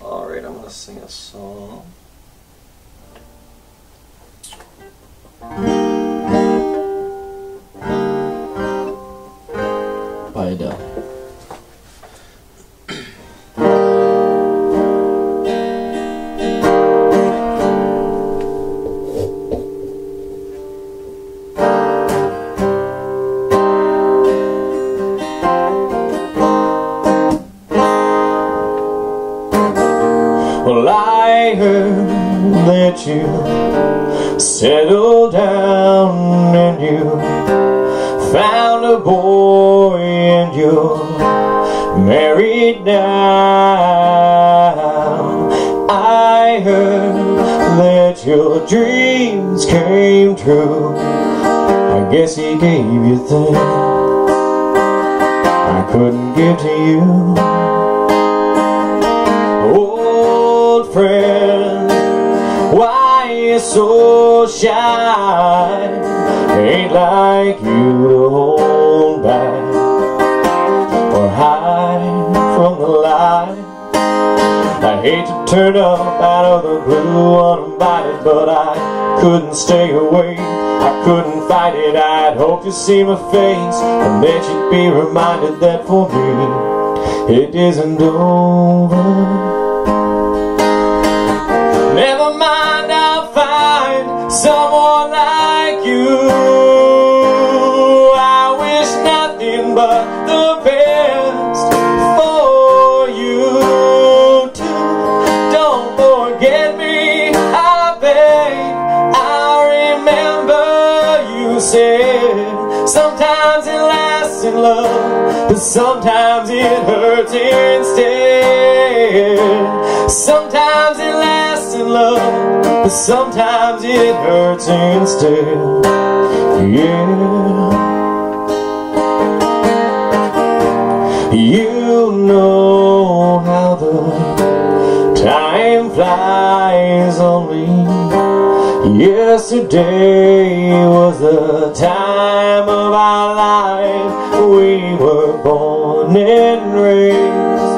Alright, I'm gonna sing a song. By Adele. Well, I heard that you settled down and you found a boy and you're married now. I heard that your dreams came true. I guess he gave you things I couldn't give to you friend. Why you so shy? Ain't like you to hold back Or hide from the light. I hate to turn up out of the blue uninvited But I couldn't stay away. I couldn't fight it. I'd hope to see my face And that you'd be reminded that for me It isn't over sometimes it lasts in love, but sometimes it hurts instead. Sometimes it lasts in love, but sometimes it hurts instead. Yeah. You know how the time flies on me. Yesterday was the time of our life. We were born and raised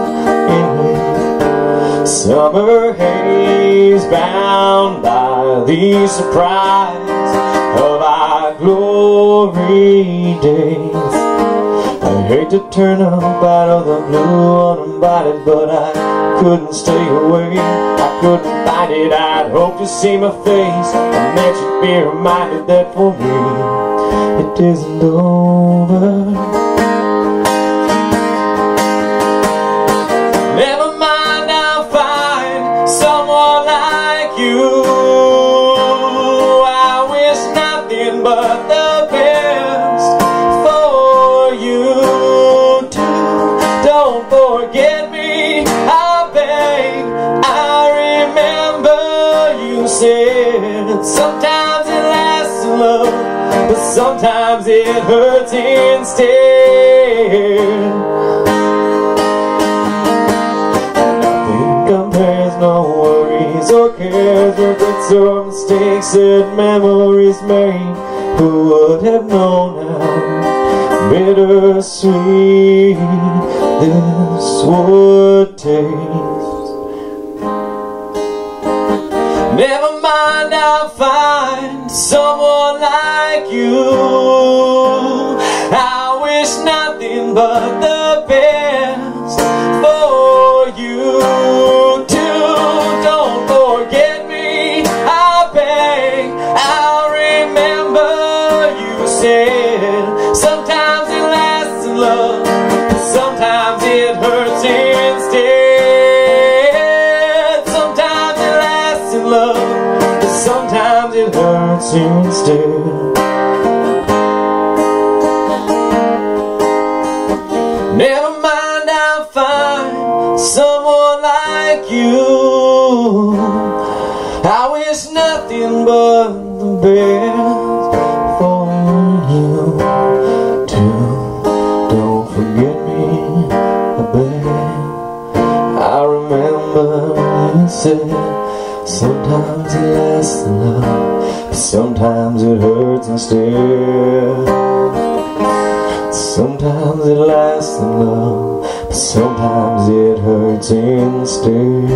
in summer haze, bound by the surprise of our glory days. Hate to turn up out of the blue uninvited, but I couldn't stay away. I couldn't fight it. I'd hope to see my face and that you'd be reminded that for me it isn't over. Don't forget me, I beg. I remember you said sometimes it lasts in love, but sometimes it hurts instead. Or cares, regrets or mistakes that memories made. Who would have known bittersweet this would taste? Never mind, I'll find someone like you. I wish nothing but the best for you too. Don't forget me, I beg. I'll remember you said hurts instead. Never mind, I'll find someone like you. I wish nothing but the best I remember you said sometimes it lasts in love, Sometimes it hurts instead Sometimes it lasts love But sometimes it hurts instead